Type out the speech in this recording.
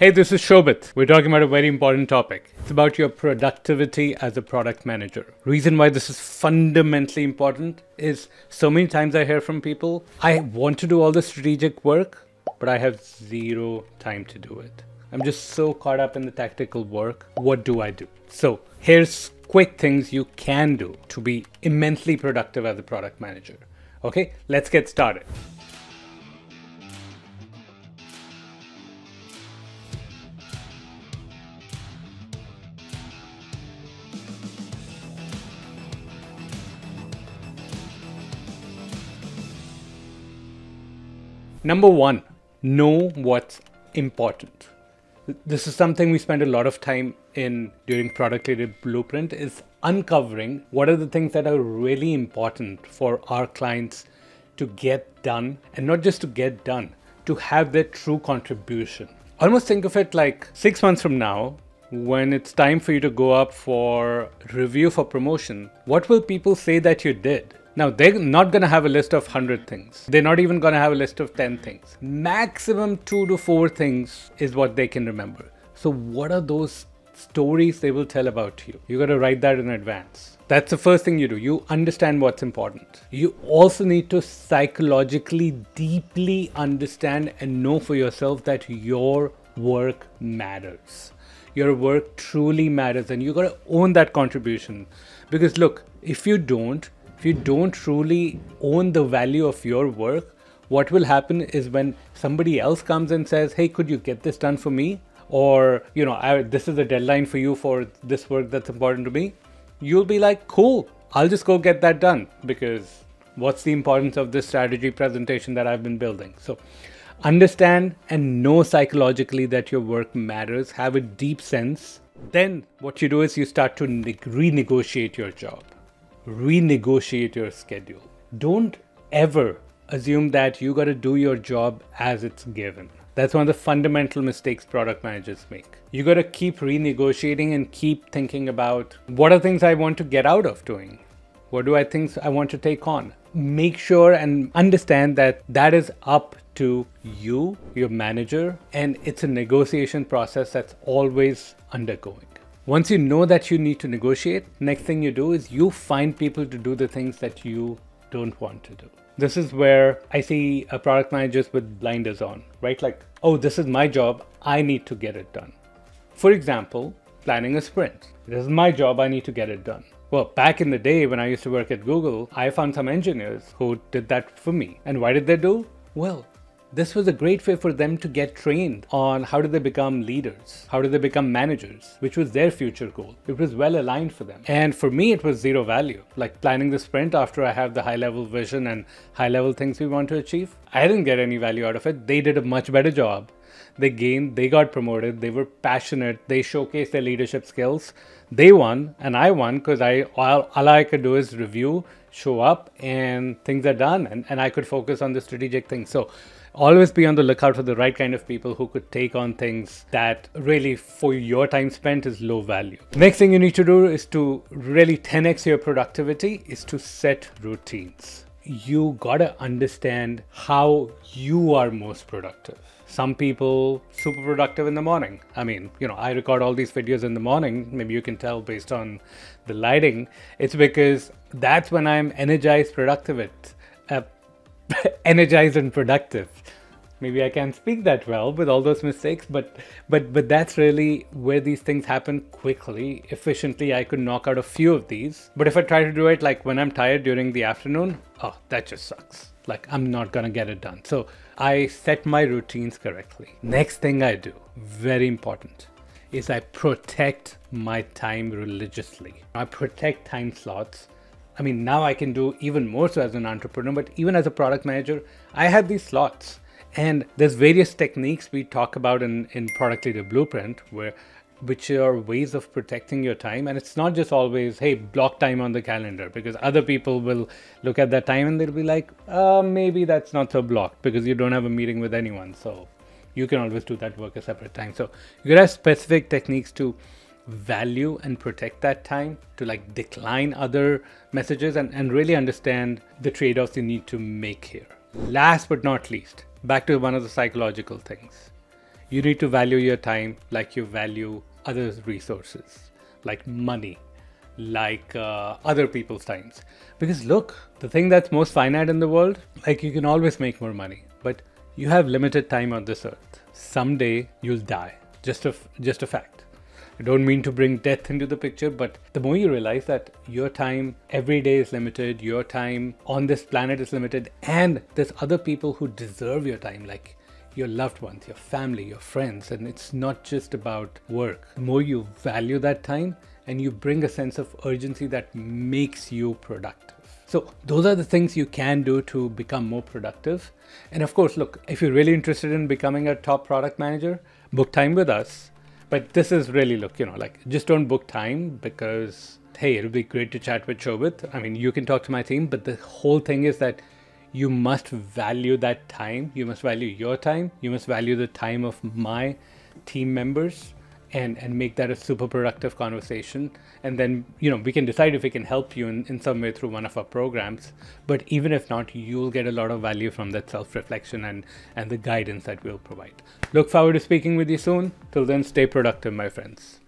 Hey, this is Shobhit. We're talking about a very important topic. It's about your productivity as a product manager. Reason why this is fundamentally important is so many times I hear from people, I want to do all the strategic work, but I have zero time to do it. I'm just so caught up in the tactical work. What do I do? So, here's quick things you can do to be immensely productive as a product manager. Okay, let's get started. Number one, know what's important. This is something we spend a lot of time in during Product Leader Blueprint is uncovering what are the things that are really important for our clients to get done and not just to get done, to have their true contribution. Almost think of it like six months from now, when it's time for you to go up for review for promotion, what will people say that you did? Now, they're not going to have a list of 100 things. They're not even going to have a list of 10 things. Maximum two to four things is what they can remember. So, what are those stories they will tell about you? You got to write that in advance. That's the first thing you do. You understand what's important. You also need to psychologically deeply understand and know for yourself that your work matters. Your work truly matters, and you got to own that contribution. Because, look, if you don't, if you don't truly own the value of your work, what will happen is when somebody else comes and says, Hey, could you get this done for me? Or, you know, I, this is a deadline for you for this work that's important to me. You'll be like, Cool, I'll just go get that done because what's the importance of this strategy presentation that I've been building? So, understand and know psychologically that your work matters, have a deep sense. Then, what you do is you start to ne- renegotiate your job renegotiate your schedule. Don't ever assume that you got to do your job as it's given. That's one of the fundamental mistakes product managers make. You got to keep renegotiating and keep thinking about what are things I want to get out of doing? What do I think I want to take on? Make sure and understand that that is up to you, your manager, and it's a negotiation process that's always undergoing. Once you know that you need to negotiate, next thing you do is you find people to do the things that you don't want to do. This is where I see a product managers with blinders on, right? Like, oh, this is my job. I need to get it done. For example, planning a sprint. This is my job. I need to get it done. Well, back in the day when I used to work at Google, I found some engineers who did that for me. And why did they do? Well, this was a great way for them to get trained on how do they become leaders, how do they become managers, which was their future goal. It was well aligned for them. And for me, it was zero value. Like planning the sprint after I have the high level vision and high level things we want to achieve, I didn't get any value out of it. They did a much better job. They gained, they got promoted, they were passionate, they showcased their leadership skills. They won, and I won because I all, all I could do is review, show up, and things are done, and, and I could focus on the strategic things. So always be on the lookout for the right kind of people who could take on things that really for your time spent is low value. Next thing you need to do is to really 10x your productivity is to set routines. You gotta understand how you are most productive. Some people super productive in the morning. I mean you know i record all these videos in the morning. Maybe you can tell based on the lighting. It's because that's when i'm energized productive uh, energized and productive maybe I can't speak that well with all those mistakes, but but but that's really where these things happen quickly, efficiently. I could knock out a few of these, but if I try to do it like when I'm tired during the afternoon, oh, that just sucks. Like I'm not gonna get it done. So I set my routines correctly. Next thing I do, very important, is I protect my time religiously. I protect time slots. I mean, now I can do even more so as an entrepreneur, but even as a product manager, I have these slots. And there's various techniques we talk about in, in Product Leader Blueprint where which are ways of protecting your time. And it's not just always hey block time on the calendar because other people will look at that time and they'll be like uh, maybe that's not so blocked because you don't have a meeting with anyone. So you can always do that work a separate time. So you could have specific techniques to value and protect that time to like decline other messages and, and really understand the trade-offs you need to make here last but not least back to one of the psychological things. you need to value your time like you value other resources, like money, like uh, other people's times. Because look, the thing that's most finite in the world, like you can always make more money, but you have limited time on this earth. Someday you'll die. Just a, just a fact. I don't mean to bring death into the picture, but the more you realize that your time every day is limited, your time on this planet is limited, and there's other people who deserve your time, like your loved ones, your family, your friends, and it's not just about work. The more you value that time and you bring a sense of urgency that makes you productive. So, those are the things you can do to become more productive. And of course, look, if you're really interested in becoming a top product manager, book time with us. But this is really, look, you know, like just don't book time because, hey, it'll be great to chat with Shobhit. I mean, you can talk to my team, but the whole thing is that you must value that time. You must value your time. You must value the time of my team members and, and make that a super productive conversation. And then, you know, we can decide if we can help you in, in some way through one of our programs. But even if not, you'll get a lot of value from that self reflection and, and the guidance that we'll provide. Look forward to speaking with you soon. Till then, stay productive, my friends.